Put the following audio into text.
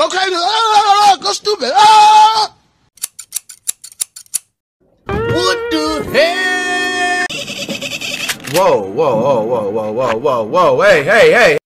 Okay, ah, go stupid. Ah! What the hell? Whoa, whoa, whoa, whoa, whoa, whoa, whoa, whoa, hey, hey, hey,